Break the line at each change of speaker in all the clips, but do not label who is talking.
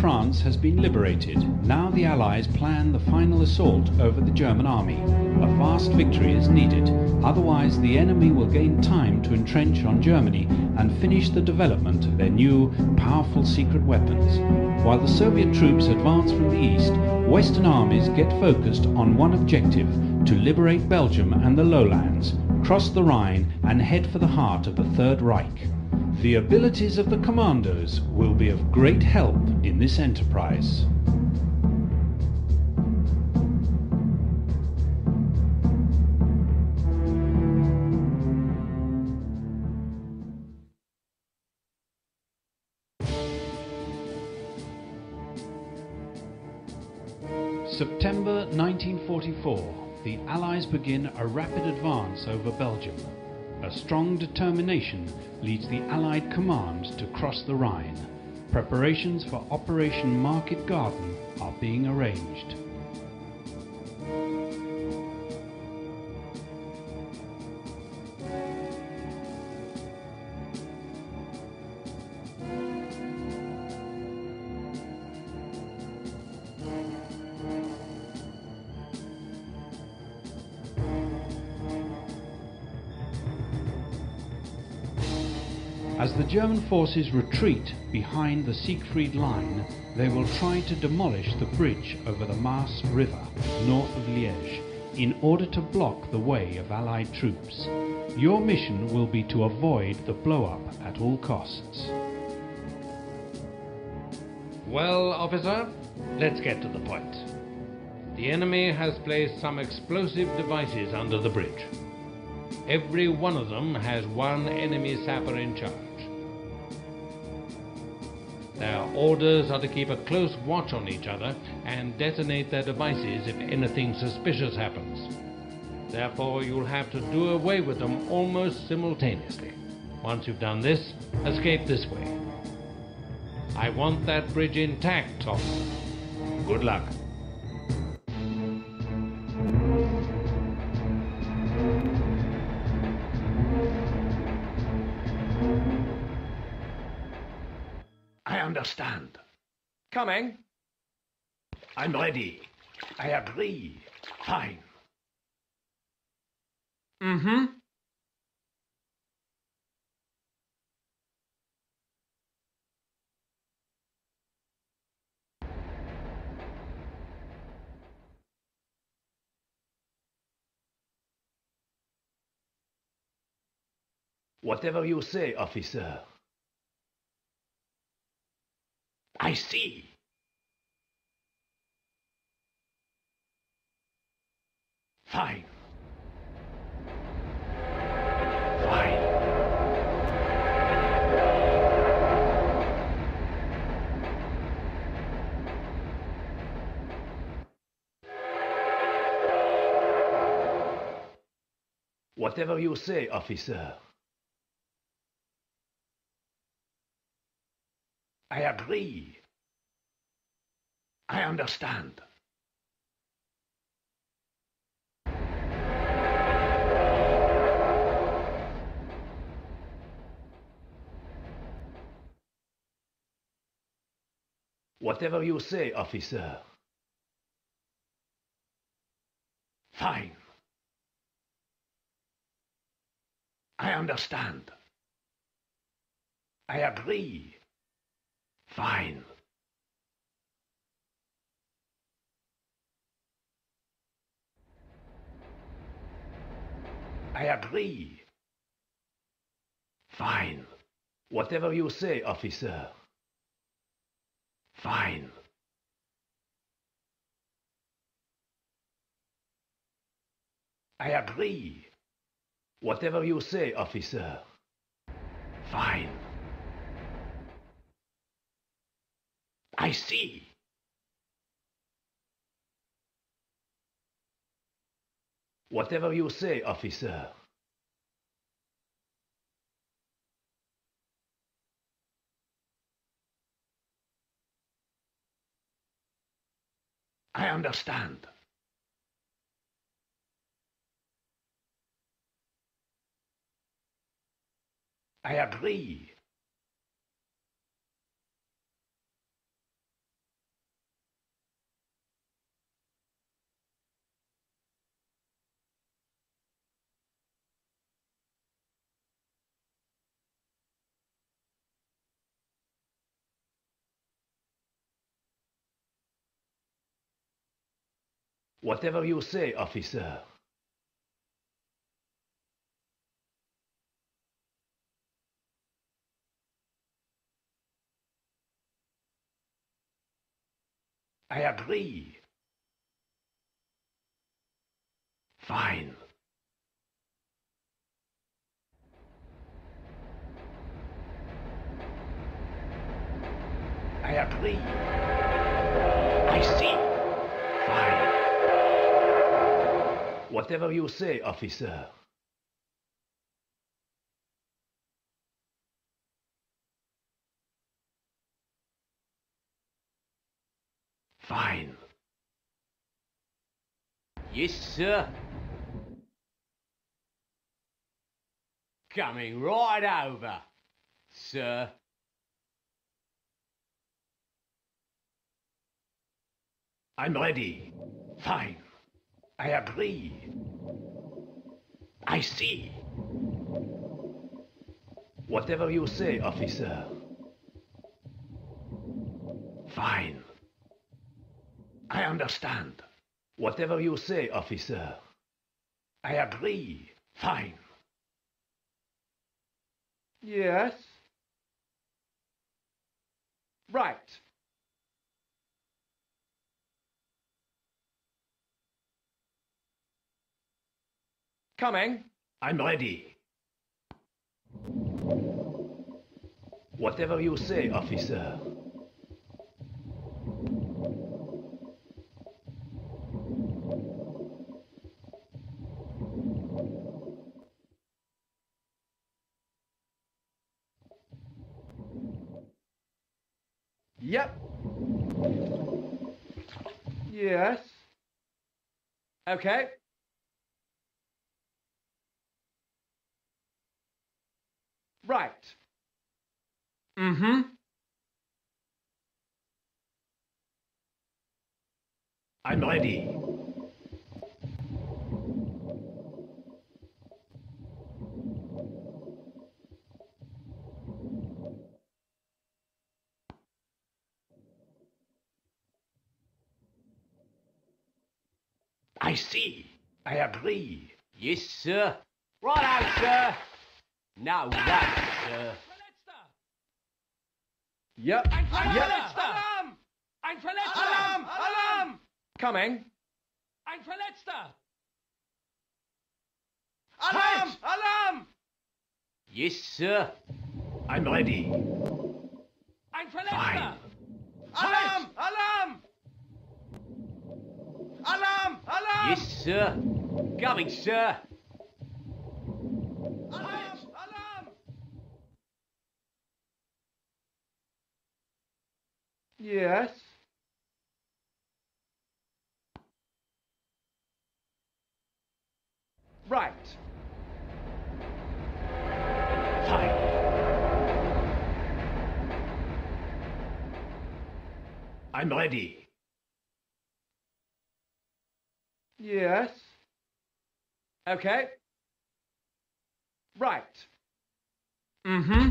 France has been liberated. Now the Allies plan the final assault over the German army. A fast victory is needed, otherwise the enemy will gain time to entrench on Germany and finish the development of their new, powerful secret weapons. While the Soviet troops advance from the east, Western armies get focused on one objective, to liberate Belgium and the lowlands, cross the Rhine and head for the heart of the Third Reich. The abilities of the commandos will be of great help in this enterprise. September 1944, the Allies begin a rapid advance over Belgium. A strong determination leads the Allied command to cross the Rhine. Preparations for Operation Market Garden are being arranged. As the German forces retreat behind the Siegfried Line, they will try to demolish the bridge over the Maas River north of Liège in order to block the way of Allied troops. Your mission will be to avoid the blow-up at all costs.
Well, officer, let's get to the point. The enemy has placed some explosive devices under the bridge. Every one of them has one enemy sapper in charge. Their orders are to keep a close watch on each other and detonate their devices if anything suspicious happens. Therefore, you'll have to do away with them almost simultaneously. Once you've done this, escape this way. I want that bridge intact, Tom. Good luck.
Understand.
Coming.
I'm ready. I agree. Fine.
Mm-hmm.
Whatever you say, officer. I see. Fine. Fine. Whatever you say, officer. I agree. I understand. Whatever you say, officer. Fine. I understand. I agree. Fine. I agree. Fine. Whatever you say, officer. Fine. I agree. Whatever you say, officer. Fine. I see. Whatever you say, officer. I understand. I agree. Whatever you say, officer. I agree. Fine. I agree. I see. Fine. Whatever you say, officer. Fine.
Yes, sir. Coming right over, sir.
I'm ready. Fine. I agree. I see. Whatever you say, officer. Fine. I understand. Whatever you say, officer. I agree. Fine.
Yes. Right. Coming.
I'm ready. Whatever you say, officer.
Yep. Yes. Okay. Right. Mm-hmm.
I'm ready. I see. I agree.
Yes, sir. Right out, sir. No way, sir.
Yep.
Ein
Yep.
Verletzter! Alarm! Ein Verletzter!
Alarm! Alarm! Coming.
Ein Verletzter!
Alarm! Alarm!
Yes, sir.
I'm ready.
Ein Verletzter!
Fine.
Alarm! Alarm! Alarm! Alarm!
Yes, sir. Coming, sir.
Alarm! Alarm! Yes. Right.
Fine. I'm ready.
Yes. Okay. Right. Mm-hmm.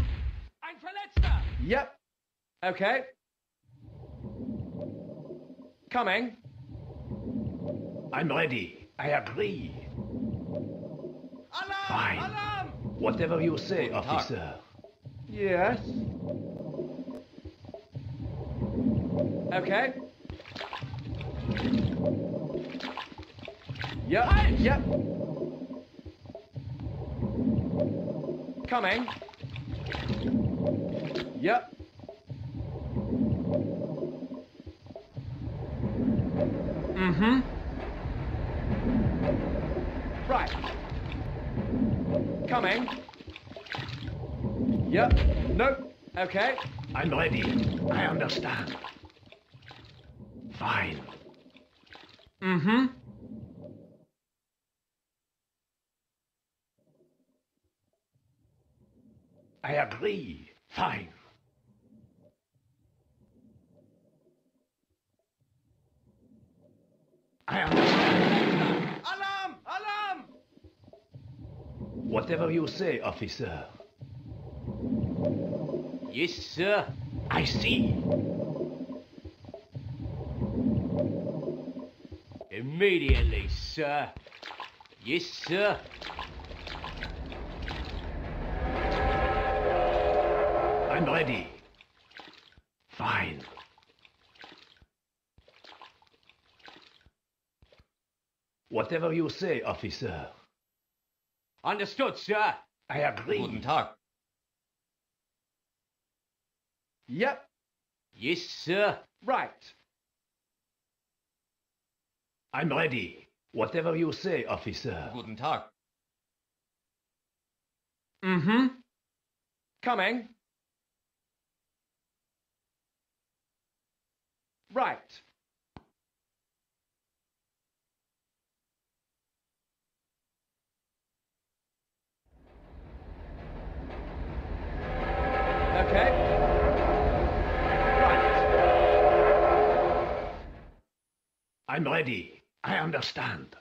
Ein Verletzter!
Yep. Okay. Coming.
I'm ready. I agree.
Alarm!
Fine.
Alarm!
Whatever you say, officer.
Yes. Okay. Yep. Yep. Coming. Yep. Mm-hmm. Right. Coming. Yep. Nope. Okay.
I'm ready. I understand. Fine.
Mm-hmm.
I agree. Fine. I understand.
Alarm! Alarm!
Whatever you say, officer.
Yes, sir.
I see.
Immediately, sir. Yes, sir.
I'm ready. Fine. Whatever you say, officer.
Understood, sir.
I agree.
Guten Tag.
Yep.
Yes, sir.
Right.
I'm ready. Whatever you say, officer.
Guten Tag.
Mm-hmm. Coming. Right.
I'm ready. I understand.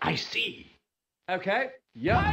I see.
Okay. Yeah.